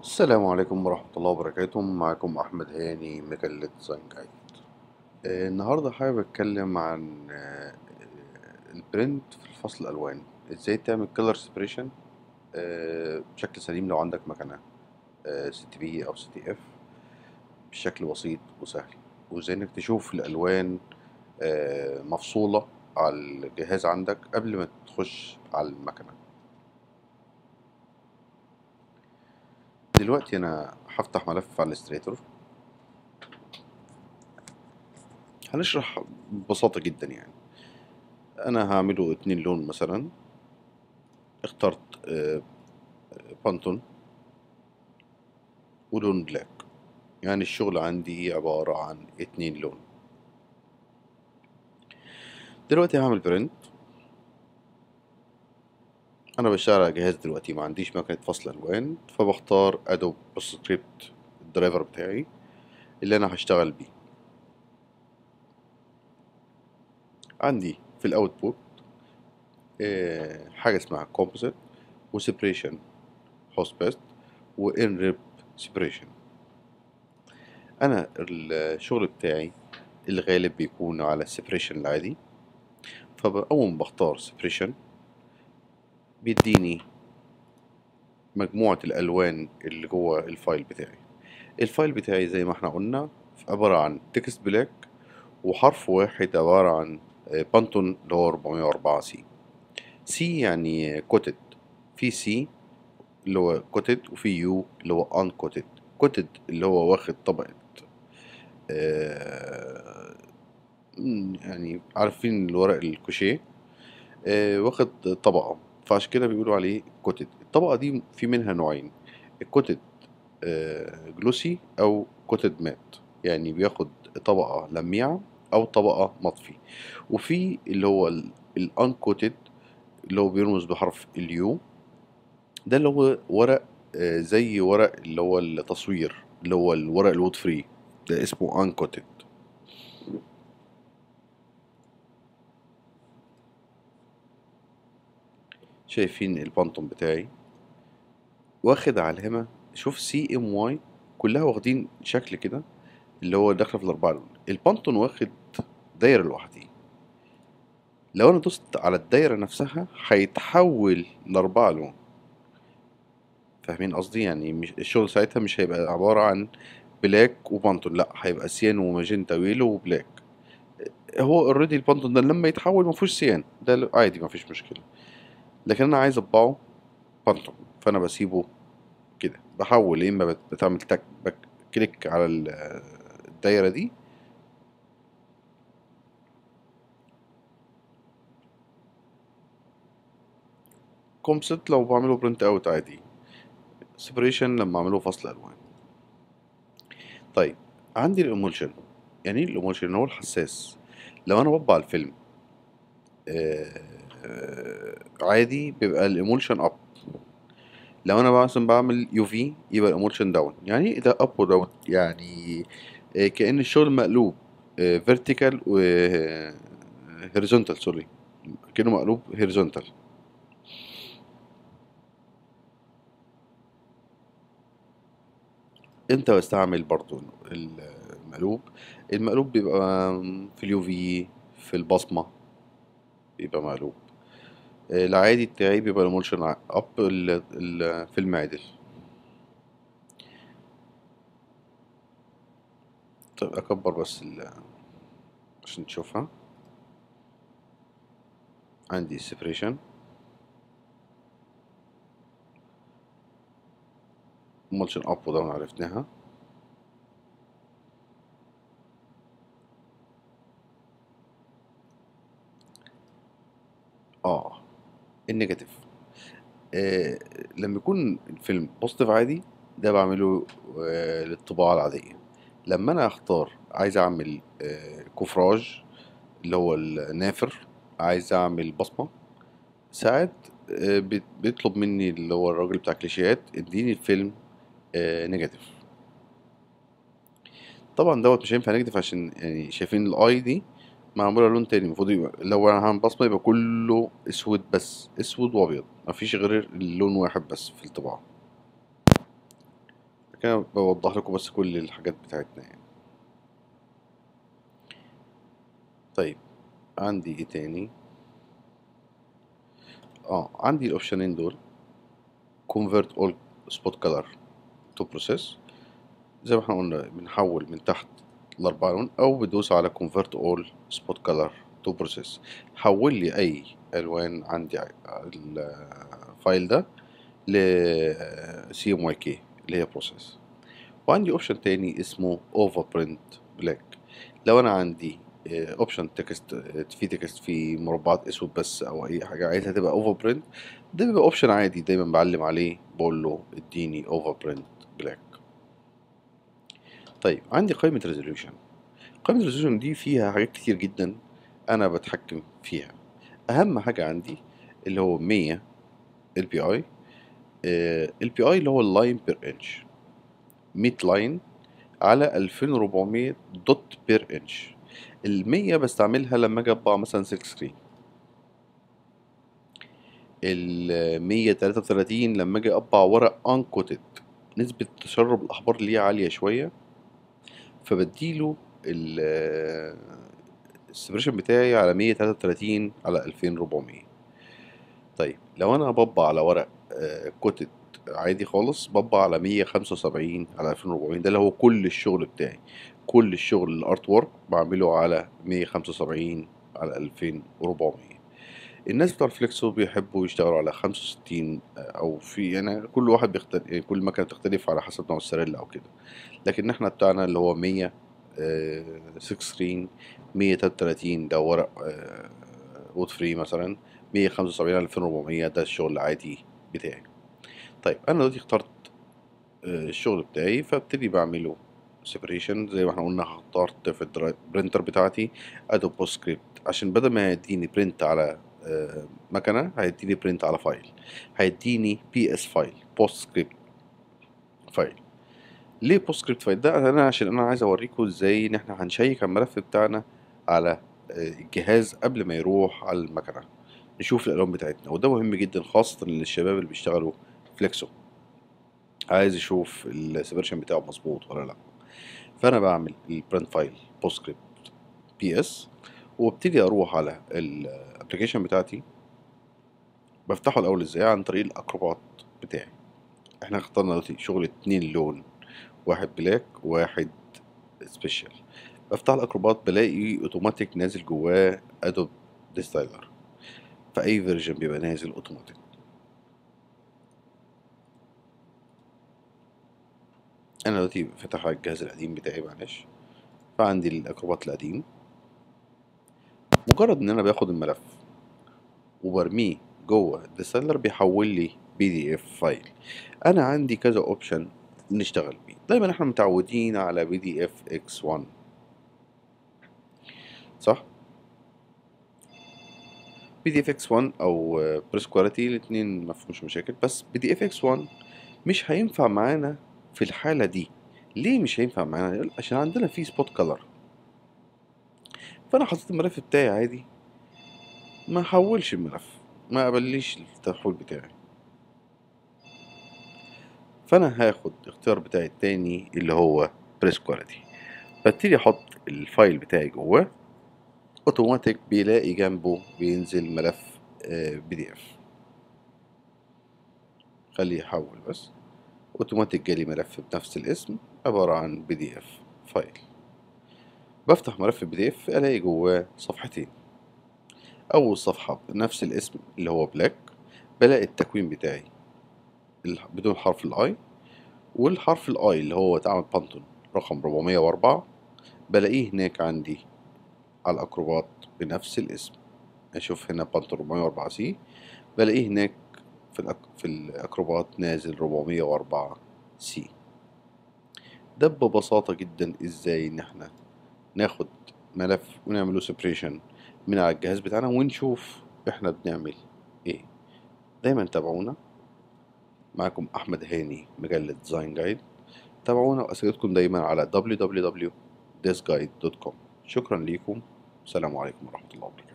السلام عليكم ورحمة الله وبركاته. معكم أحمد هاني مجلة Design Guide آه، النهاردة حابب أتكلم عن آه، ال print في الفصل الألوان. إزاي تعمل color separation بشكل سليم لو عندك مكنة CTP أو CTF بشكل بسيط وسهل. وإزاي إنك تشوف الألوان آه، مفصولة على الجهاز عندك قبل ما تخش على المكنة. دلوقتي أنا هفتح ملف على Illustrator هنشرح ببساطة جدا يعني. أنا هعمله اتنين لون مثلا. اخترت آه، Pantone ولون black يعني الشغل عندي عبارة عن اتنين لون. دلوقتي هعمل print أنا بشتغل على جهاز دلوقتي ما عنديش مكنة فصل ألوان فبختار Adobe script ال driver بتاعي اللي أنا هشتغل بيه. عندي في ال output آه، حاجة اسمها composite و separation host based و in-RIP separation أنا الشغل بتاعي الغالب بيكون على ال separation العادي فأول ما بختار separation بيديني مجموعة الألوان اللي جوه ال file بتاعي. ال file بتاعي زي ما إحنا قلنا عبارة عن text black وحرف واحد عبارة عن Pantone اللي هو 404 C C يعني coated في C اللي هو coated وفي U اللي هو uncoated coated اللي هو واخد طبقة آه، يعني عارفين الورق الكوشيه؟ آه، واخد طبقة. فعشان كده بيقولوا عليه coated الطبقة دي في منها نوعين ال coated آه، glossy أو coated matt. يعني بياخد طبقة لميعة أو طبقة مطفي. وفي اللي هو ال uncoated اللي هو بيرمز بحرف ال U. ده اللي هو ورق آه، زي ورق اللي هو التصوير اللي هو الورق ال wood free. ده اسمه uncoated شايفين ال Pantone بتاعي واخد علامة شوف CMY كلها واخدين شكل كده اللي هو داخل في الأربعة لون ال Pantone واخد دايرة لوحده. لو أنا دوست على الدايرة نفسها هيتحول لأربعة لون. فاهمين قصدي؟ يعني مش الشغل ساعتها مش هيبقى عبارة عن black و Pantone لأ هيبقى cyan و magenta و yellow و black. هو already ال Pantone ده لما يتحول مفيهوش cyan. ده عادي مفيش مشكلة. لكن أنا عايز أطبعه Pantone فأنا بسيبه كده. بحول يا بت- بتعمل تك click على ال- الدايرة دي. composite لو بعمله print out عادي. separation لما أعمله فصل ألوان. طيب عندي ال emulsion يعني إيه ال emulsion هو الحساس. لو أنا بطبع الفيلم آه، عادي بيبقى ال emulsion up لو أنا مثلا بعمل UV يبقى ال emulsion down يعني إيه ده up و down يعني آه، كأن الشغل مقلوب vertical و horizontal sorry كأنه مقلوب horizontal إمتى بستعمل برضو المقلوب. المقلوب بيبقى في ال UV في البصمة بيبقى مقلوب. العادي بتاعي بيبقى ال emulsion up ال- الفيلم عادل طيب أكبر بس عشان تشوفها. عندي separation emulsion up و down عرفناها. آه. ال negative. آه لما يكون الفيلم positive عادي ده بعمله آه للطباعة العادية. لما أنا أختار عايز أعمل آه gaufrage اللي هو النافر عايز أعمل بصمة ساعات آه بيطلب مني اللي هو الراجل بتاع كليشيهات اديني الفيلم آه negative. طبعا دوت مش هينفع negative عشان يعني شايفين الاي دي معمولة لون تاني المفروض يبقى لو أنا هعمل بصمة يبقى كله أسود بس أسود وأبيض مفيش غير اللون واحد بس في الطباعة. كده بوضح لكم بس كل الحاجات بتاعتنا يعني. طيب عندي إيه تاني؟ آه عندي الأوبشنين دول. convert all spot color to process. زي ما إحنا قلنا بنحول من تحت الأربعة لون أو بدوس على convert all spot color to process. حول لي أي ألوان عندي الفايل ده ل CMYK اللي هي process. وعندي option تاني اسمه overprint black. لو أنا عندي option text في text في مربعات أسود بس أو أي حاجة عايزها تبقى overprint ده بيبقى option عادي. دايما بعلم عليه بقول له اديني overprint black طيب عندي قائمة resolution قائمة ال resolution دي فيها حاجات كتير جدا أنا بتحكم فيها. أهم حاجة عندي اللي هو 100 ال بي اي ال بي اي اللي هو ال line per inch 100 line على 2400 dot per inch المية بستعملها لما أجي أطبع مثلا silk screen تلاتة وتلاتين لما أجي أطبع ورق uncoated نسبة تشرب الاحبار اللي هي عالية شوية. فبديله ال separation بتاعي على مية تلاتة وتلاتين على ألفين ربعمية. طيب لو أنا بطبع على ورق coated عادي خالص بطبع على مية خمسة وسبعين على ألفين ربعمية. ده اللي هو كل الشغل بتاعي. كل الشغل ال artwork بعمله على 175 على 2400 الناس بتوع ال flexo بيحبوا يشتغلوا على 65 أو في يعني كل واحد بيختلف يعني كل مكنة بتختلف على حسب نوع السريلا أو كده. لكن إحنا بتاعنا اللي هو 100 silk screen 133 ده ورق wood free مثلا 175 على 2400 ده الشغل العادي بتاعي. طيب أنا دلوقتي اخترت الشغل بتاعي فابتدي بعمله separation زي ما إحنا قلنا اخترت في ال printer بتاعتي Adobe script عشان بدل ما هيديني print على مكنة هيديني print على file هيديني PS file PostScript file ليه PostScript file ده أنا عشان أنا عايز أوريكم إزاي إن إحنا هنشيك الملف بتاعنا على الجهاز قبل ما يروح على المكنة. نشوف الألوان بتاعتنا. وده مهم جدا خاصة للشباب اللي بيشتغلوا flexo عايز يشوف ال separation بتاعه مظبوط ولا لأ. فأنا بعمل ال print file PostScript PS وابتدي أروح على ال application بتاعتي بفتحه الأول إزاي؟ عن طريق ال Acrobat بتاعي. إحنا اخترنا دلوقتي شغل اتنين لون واحد black وواحد special بفتح ال Acrobat بلاقي اوتوماتيك نازل جواه Adobe Distiller في أي version بيبقى نازل اوتوماتيك أنا دلوقتي فتح على الجهاز القديم بتاعي معلش. فعندي ال Acrobat القديم. مجرد إن أنا باخد الملف وبرميه جوه ال Distiller بيحول لي PDF file أنا عندي كذا option نشتغل بيه. دايما إحنا متعودين على PDF X 1 صح؟ PDF X 1 أو press quality الاثنين ما فيهمش مشاكل بس PDF X 1 مش هينفع معانا في الحالة دي. ليه مش هينفع معانا؟ عشان عندنا فيه spot color فأنا حطيت الملف بتاعي عادي. ما حولش الملف. ما قبليش التحويل بتاعي. فأنا هاخد الاختيار بتاعي التاني اللي هو press quality ببتدي أحط ال file بتاعي جواه اوتوماتيك بيلاقي جنبه بينزل ملف PDF خليه يحول بس. اوتوماتيك جالي ملف بنفس الاسم عبارة عن PDF file بفتح ملف PDF ألاقي جواه صفحتين. أول صفحة بنفس الاسم اللي هو black بلاقي التكوين بتاعي بدون حرف الاي والحرف الاي اللي هو اتعمل Pantone رقم 404 بلاقيه هناك عندي على ال Acrobat بنفس الاسم. أشوف هنا Pantone 404 C بلاقيه هناك في, الأك... في الأكروبات نازل 404 سي. ده ببساطة جدا إزاي إن إحنا ناخد ملف ونعمله separation من على الجهاز بتاعنا ونشوف إحنا بنعمل إيه. دايما تابعونا. معكم أحمد هاني مجلة Design Guide تابعونا وأسئلتكم دايما على www.designguide.com شكرا ليكم. السلام عليكم ورحمة الله وبركاته.